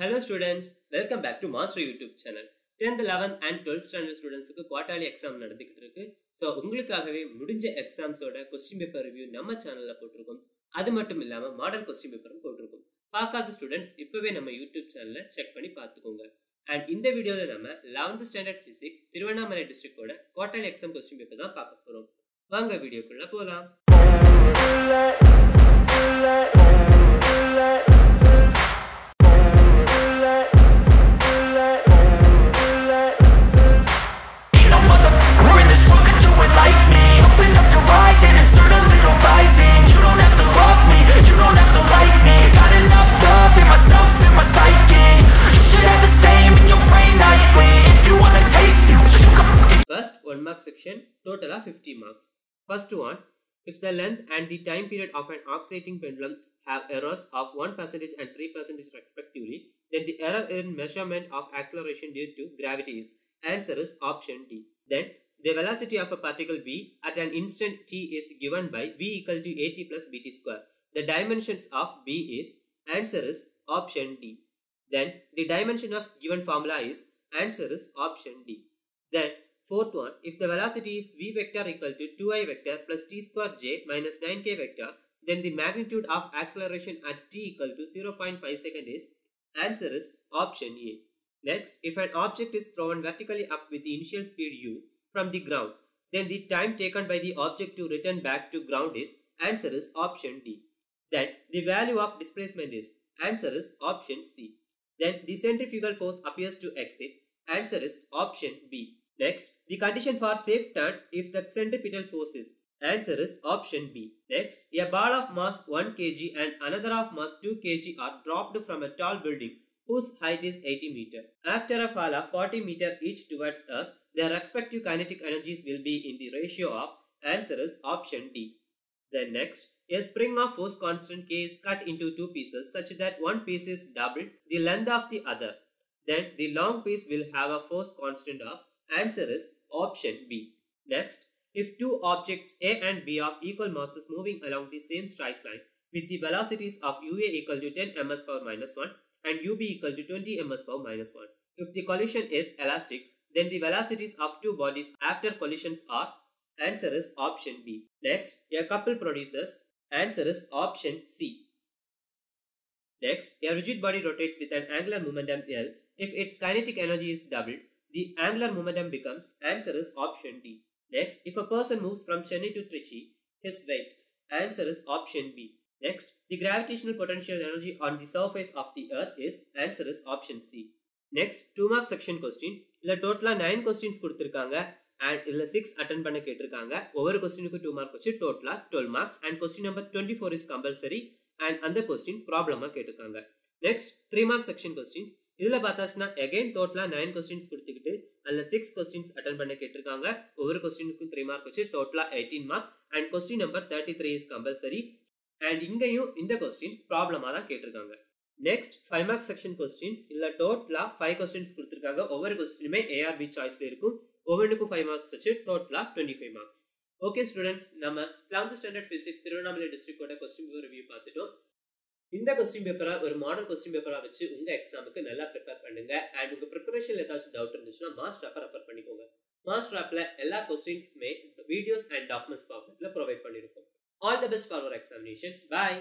Hello students welcome back to Master YouTube channel tenth eleventh and twelfth standard ஸ்டூடெண்ட்ஸுக்கு quarterly exam நடந்துகிட்டு இருக்கு. So உங்களுக்காகவே முடிஞ்ச எக்ஸாம்ஸோட question paper review நம்ம சேனலில் போட்டிருக்கோம். அது மட்டும் இல்லாமல் மாடல் கொஸ்டின் பேப்பரும் போட்டிருக்கோம். பார்க்காத ஸ்டூடெண்ட்ஸ் இப்போவே நம்ம யூடியூப் சேனலில் செக் பண்ணி பார்த்துக்கோங்க. அண்ட் இந்த வீடியோவில் நம்ம லெவன்த் ஸ்டாண்டர்ட் ஃபிசிக்ஸ் திருவண்ணாமலை டிஸ்ட்ரிக்டோட குவார்டர்லி எக்ஸாம் கொஸ்டின் பேப்பர் தான் பார்க்க போகிறோம் வாங்க வீடியோக்குள்ளே போகலாம் section, total of 50 marks. First one, if the length and the time period of an oscillating pendulum have errors of 1% and 3% respectively, then the error in measurement of acceleration due to gravity is. Answer is option D. Then, the velocity of a particle v at an instant t is given by v equal to at plus bt square. The dimensions of b is. Answer is option D. Then, the dimension of given formula is. Answer is option D. Then fourth one, if the velocity is v vector equal to 2i vector plus t square j minus 9k vector, then the magnitude of acceleration at t equal to 0.5 second is answer is option A. Next, if an object is thrown vertically up with the initial speed u from the ground, then the time taken by the object to return back to ground is answer is option D. Then the value of displacement is answer is option C. Then the centrifugal force appears to exit Answer is option B. Next, the condition for safe turn if the centripetal force is. Answer is option B. Next, a ball of mass 1 kg and another of mass 2 kg are dropped from a tall building whose height is 80 meter. After a fall of 40 meter each towards earth, their respective kinetic energies will be in the ratio of answer is option D. Then next, a spring of force constant K is cut into two pieces such that one piece is double the length of the other. Then the long piece will have a force constant of answer is option B. Next, if two objects A and B of equal masses moving along the same straight line with the velocities of UA equal to 10 ms power minus 1 and UB equal to 20 ms power minus 1. If the collision is elastic, then the velocities of two bodies after collisions are answer is option B. Next, a couple produces answer is option C. Next, a rigid body rotates with an angular momentum L. If its kinetic energy is doubled, the angular momentum becomes answer is option D. Next, if a person moves from Chennai to Trichy, his weight answer is option B. Next, the gravitational potential energy on the surface of the earth is answer is option C. Next, 2 mark section question. இல்ல டோட்டலா nine questions கொடுத்துருக்காங்க and இல்ல six attend பண்ண கேட்டிருக்காங்க ஒவ்வொரு கொஸ்டினுக்கு two mark வச்சு டோட்டலா twelve marks and question number twenty four is compulsory and அந்த கொஸ்டின் ப்ராப்ளமா கேட்டிருக்காங்க next three mark section questions இதுல பார்த்தாச்சுன்னா அகைன் டோட்டலா நைன் கொஸ்டின்ஸ் கொடுத்துக்கிட்டு அதுல சிக்ஸ் கொஸ்டின்ஸ் அட்டன் பண்ண கேட்டிருக்காங்க. ஒவ்வொரு கொஸ்டினுக்கும் த்ரீ மார்க் வச்சு டோட்டலா eighteen mark and question number thirty three is compulsory and இங்கேயும் இந்த கொஸ்டின் ப்ராப்ளமா தான் கேட்டிருக்காங்க. Next five mark section questions இல்ல டோட்டலா ஃபைவ் கொஸ்டின்ஸ் கொடுத்துருக்காங்க. ஒவ்வொரு கொஸ்டினுமே ஏஆர்பி சாய்ஸ்ல இருக்கும். ஒவ்வொன்றுக்கும் ஃபைவ் மார்க்ஸ் வச்சு டோட்டலா twenty five marks okay students நம்ம லெவன்த் ஸ்டாண்டர்ட் பிசிக்ஸ் திருவண்ணாமலை டிஸ்ட்ரிக்டோட கொஸ்டின் ரிவ்யூ பார்த்துட்டோம். இந்த கொஸ்டின் பேப்பரா ஒரு மாடல் கொஸ்டின் பேப்பரா வச்சு உங்க எக்ஸாமுக்கு நல்லா ப்ரிப்பேர் பண்ணுங்க. அண்ட் உங்க ப்ரிப்பரேஷன்ல ஏதாச்சும் டவுட் இருந்துச்சுன்னா மாஸ்டர் ஆப்பை ரெஃபர் பண்ணிக்கோங்க. மாஸ்டர் ஆப்ல எல்லா கொஸ்டின்ஸுமே வீடியோஸ் அண்ட் டாக்குமெண்ட்ஸ் ஃபார்மேட்ல ப்ரொவைட் பண்ணிருக்கோம். All the best for our examination bye